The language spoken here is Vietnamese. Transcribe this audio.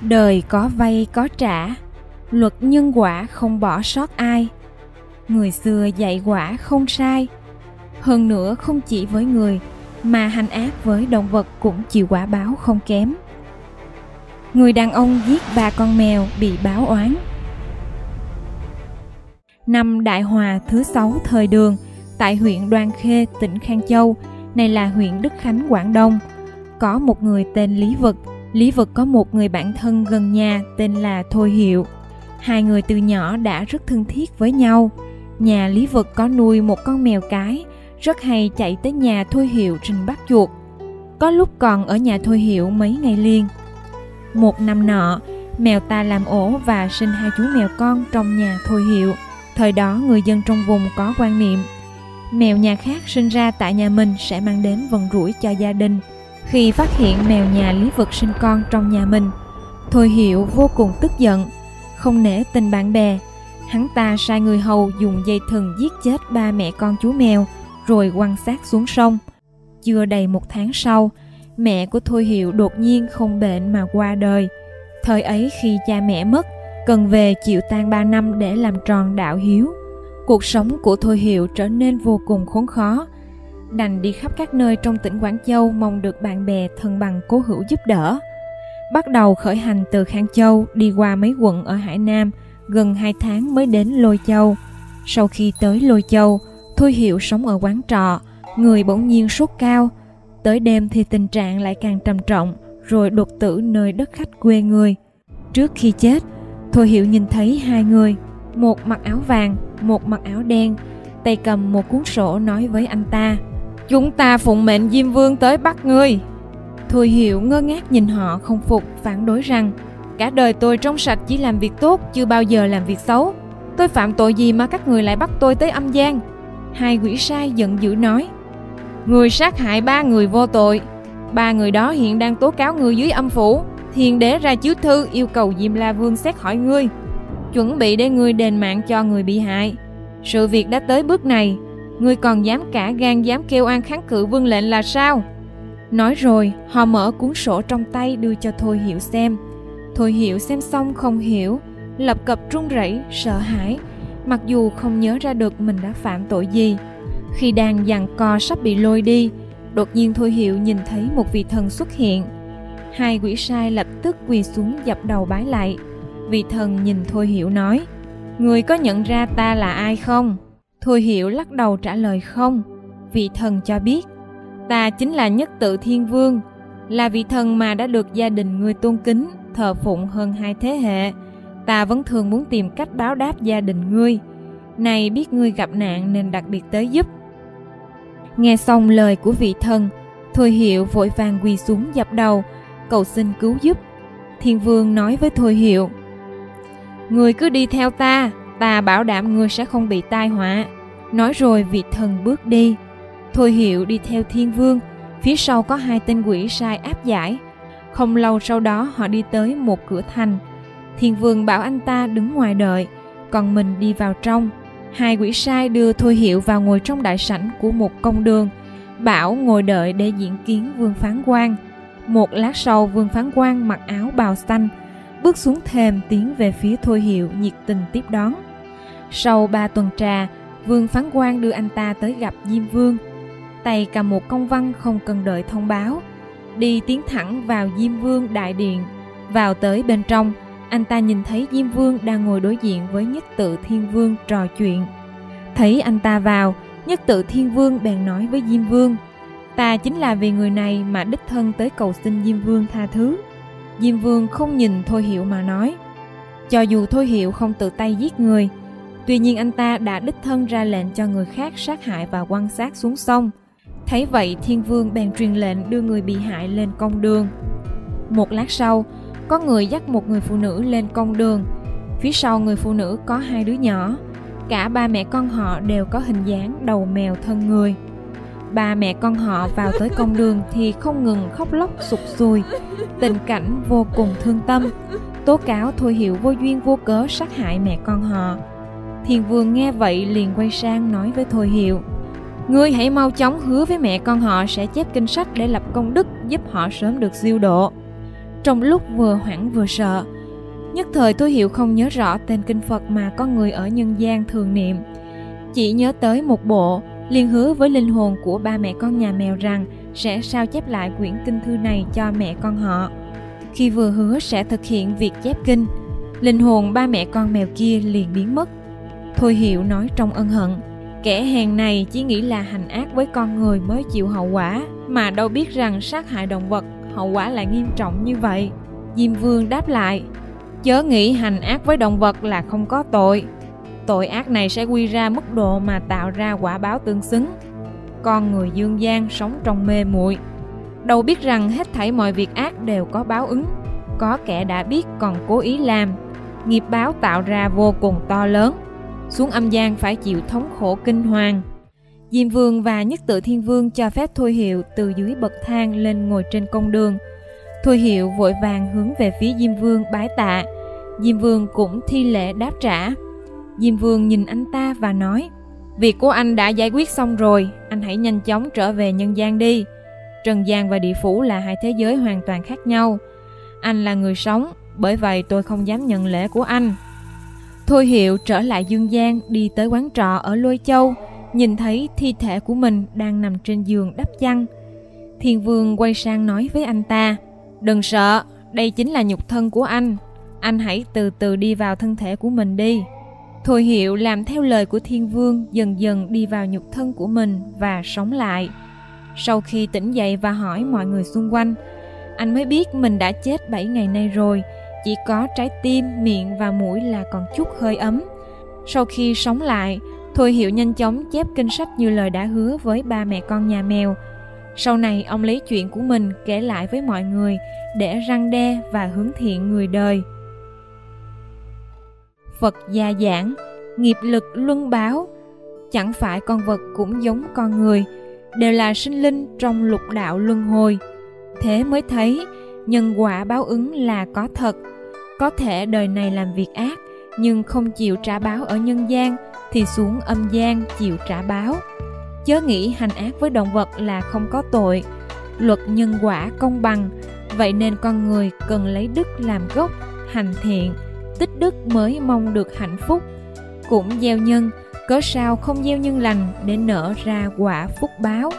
đời có vay, có trả, luật nhân quả không bỏ sót ai. Người xưa dạy quả không sai, hơn nữa không chỉ với người, mà hành ác với động vật cũng chịu quả báo không kém. Người đàn ông giết ba con mèo bị báo oán. Năm đại hòa thứ sáu thời đường, tại huyện đoan khê, tỉnh khang châu này là huyện đức khánh, quảng đông, có một người tên lý vực lý vực có một người bạn thân gần nhà tên là thôi hiệu. Hai người từ nhỏ đã rất thân thiết với nhau. Nhà lý vực có nuôi một con mèo cái, rất hay chạy tới nhà thôi hiệu trình bắt chuột. Có lúc còn ở nhà thôi hiệu mấy ngày liền. Một năm nọ, mèo ta làm ổ và sinh hai chú mèo con trong nhà thôi hiệu. Thời đó người dân trong vùng có quan niệm, mèo nhà khác sinh ra tại nhà mình sẽ mang đến vận rủi cho gia đình khi phát hiện mèo nhà lý vực sinh con trong nhà mình. Thôi hiệu vô cùng tức giận, không nể tình bạn bè. Hắn ta sai người hầu dùng dây thừng giết chết ba mẹ con chú mèo, rồi quăng xác xuống sông. Chưa đầy một tháng sau, mẹ của thôi hiệu đột nhiên không bệnh mà qua đời. Thời ấy khi cha mẹ mất, cần về chịu tang ba năm để làm tròn đạo hiếu. Cuộc sống của thôi hiệu trở nên vô cùng khốn khó đành đi khắp các nơi trong tỉnh quảng châu mong được bạn bè, thân bằng, cố hữu giúp đỡ. Bắt đầu khởi hành từ khang châu đi qua mấy quận ở hải nam, gần hai tháng mới đến lôi châu. Sau khi tới lôi châu, thôi hiệu sống ở quán trọ, người bỗng nhiên sốt cao. Tới đêm thì tình trạng lại càng trầm trọng, rồi đột tử nơi đất khách quê người. Trước khi chết, thôi hiệu nhìn thấy hai người, một mặc áo vàng, một mặc áo đen, tay cầm một cuốn sổ nói với anh ta chúng ta phụng mệnh diêm vương tới bắt ngươi. Thôi hiệu ngơ ngác nhìn họ, không phục, phản đối rằng, cả đời tôi trong sạch chỉ làm việc tốt, chưa bao giờ làm việc xấu. Tôi phạm tội gì mà các người lại bắt tôi tới âm gian? Hai quỷ sai giận dữ nói, người sát hại ba người vô tội. Ba người đó hiện đang tố cáo người dưới âm phủ. Thiên đế ra chiếu thư yêu cầu diêm la vương xét hỏi ngươi. Chuẩn bị để ngươi đền mạng cho người bị hại. Sự việc đã tới bước này ngươi còn dám cả gan dám kêu an kháng cự vương lệnh là sao? Nói rồi, họ mở cuốn sổ trong tay đưa cho thôi hiểu xem. Thôi hiểu xem xong không hiểu, lập cập run rẩy, sợ hãi. Mặc dù không nhớ ra được mình đã phạm tội gì, khi đang giằng co sắp bị lôi đi, đột nhiên thôi Hiểu nhìn thấy một vị thần xuất hiện. Hai quỷ sai lập tức quỳ xuống dập đầu bái lại. Vị thần nhìn thôi hiểu nói người có nhận ra ta là ai không? Thôi hiểu lắc đầu trả lời không. Vị thần cho biết, ta chính là nhất tự thiên vương, là vị thần mà đã được gia đình ngươi tôn kính, thờ phụng hơn hai thế hệ. Ta vẫn thường muốn tìm cách báo đáp gia đình ngươi. Này biết ngươi gặp nạn nên đặc biệt tới giúp. Nghe xong lời của vị thần, thôi hiệu vội vàng quỳ xuống dập đầu, cầu xin cứu giúp. Thiên vương nói với thôi hiệu người cứ đi theo ta ta bảo đảm ngươi sẽ không bị tai họa. Nói rồi vị thần bước đi. Thôi hiệu đi theo thiên vương, phía sau có hai tên quỷ sai áp giải. Không lâu sau đó họ đi tới một cửa thành. Thiên vương bảo anh ta đứng ngoài đợi, còn mình đi vào trong. Hai quỷ sai đưa thôi hiệu vào ngồi trong đại sảnh của một công đường, bảo ngồi đợi để diễn kiến vương phán quan một lát sau, vương phán quan mặc áo bào xanh, bước xuống thềm tiến về phía thôi hiệu nhiệt tình tiếp đón sau ba tuần trà, vương phán quan đưa anh ta tới gặp diêm vương. Tay cầm một công văn không cần đợi thông báo. Đi tiến thẳng vào diêm vương đại điện. Vào tới bên trong, anh ta nhìn thấy diêm vương đang ngồi đối diện với nhất tự thiên vương trò chuyện. Thấy anh ta vào, nhất tự thiên vương bèn nói với diêm vương, ta chính là vì người này mà đích thân tới cầu xin diêm vương tha thứ. Diêm vương không nhìn thôi hiệu mà nói, cho dù thôi hiệu không tự tay giết người tuy nhiên anh ta đã đích thân ra lệnh cho người khác sát hại và quan sát xuống sông. Thấy vậy, thiên vương bèn truyền lệnh đưa người bị hại lên công đường. Một lát sau, có người dắt một người phụ nữ lên công đường. Phía sau người phụ nữ có hai đứa nhỏ. Cả ba mẹ con họ đều có hình dáng đầu mèo thân người. Ba mẹ con họ vào tới công đường thì không ngừng khóc lóc sụt sùi. Tình cảnh vô cùng thương tâm. Tố cáo thôi hiệu vô duyên vô cớ sát hại mẹ con họ. Thiền vương nghe vậy liền quay sang nói với thôi hiệu, ngươi hãy mau chóng hứa với mẹ con họ sẽ chép kinh sách để lập công đức giúp họ sớm được siêu độ. Trong lúc vừa hoảng vừa sợ, nhất thời tôi hiểu không nhớ rõ tên kinh phật mà có người ở nhân gian thường niệm. Chỉ nhớ tới một bộ, liền hứa với linh hồn của ba mẹ con nhà mèo rằng sẽ sao chép lại quyển kinh thư này cho mẹ con họ. Khi vừa hứa sẽ thực hiện việc chép kinh, linh hồn ba mẹ con mèo kia liền biến mất thôi hiệu nói trong ân hận, kẻ hèn này chỉ nghĩ là hành ác với con người mới chịu hậu quả, mà đâu biết rằng sát hại động vật, hậu quả lại nghiêm trọng như vậy. Diêm vương đáp lại, chớ nghĩ hành ác với động vật là không có tội. Tội ác này sẽ quy ra mức độ mà tạo ra quả báo tương xứng. Con người dương gian sống trong mê muội. Đâu biết rằng hết thảy mọi việc ác đều có báo ứng. Có kẻ đã biết còn cố ý làm. Nghiệp báo tạo ra vô cùng to lớn xuống âm gian phải chịu thống khổ kinh hoàng. Diêm vương và nhất tự thiên vương cho phép thôi hiệu từ dưới bậc thang lên ngồi trên công đường. Thôi hiệu vội vàng hướng về phía diêm vương bái tạ. Diêm vương cũng thi lễ đáp trả. Diêm vương nhìn anh ta và nói, việc của anh đã giải quyết xong rồi, anh hãy nhanh chóng trở về nhân gian đi. Trần gian và địa phủ là hai thế giới hoàn toàn khác nhau. Anh là người sống, bởi vậy tôi không dám nhận lễ của anh thôi hiệu trở lại dương gian đi tới quán trọ ở lôi châu, nhìn thấy thi thể của mình đang nằm trên giường đắp chăn. Thiên vương quay sang nói với anh ta, đừng sợ, đây chính là nhục thân của anh. Anh hãy từ từ đi vào thân thể của mình đi. Thôi hiệu làm theo lời của thiên vương, dần dần đi vào nhục thân của mình và sống lại. Sau khi tỉnh dậy và hỏi mọi người xung quanh, anh mới biết mình đã chết 7 ngày nay rồi chỉ có trái tim, miệng và mũi là còn chút hơi ấm. Sau khi sống lại, thôi hiệu nhanh chóng chép kinh sách như lời đã hứa với ba mẹ con nhà mèo. Sau này, ông lấy chuyện của mình kể lại với mọi người để răng đe và hướng thiện người đời. Phật gia giảng, nghiệp lực luân báo. Chẳng phải con vật cũng giống con người, đều là sinh linh trong lục đạo luân hồi. Thế mới thấy, nhân quả báo ứng là có thật có thể đời này làm việc ác, nhưng không chịu trả báo ở nhân gian, thì xuống âm gian chịu trả báo. Chớ nghĩ hành ác với động vật là không có tội. Luật nhân quả công bằng, vậy nên con người cần lấy đức làm gốc, hành thiện, tích đức mới mong được hạnh phúc. Cũng gieo nhân, cớ sao không gieo nhân lành để nở ra quả phúc báo?